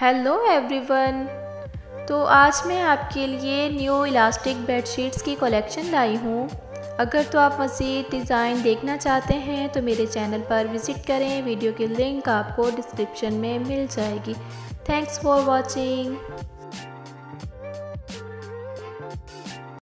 Hello everyone. तो आज मैं आपके लिए न्यू इलास्टिक बेडशीट्स की कलेक्शन लाई हूँ। अगर तो आप मज़ीद डिज़ाइन देखना चाहते हैं तो मेरे चैनल पर विज़िट करें। वीडियो की लिंक आपको डिस्क्रिप्शन में मिल जाएगी। Thanks for watching.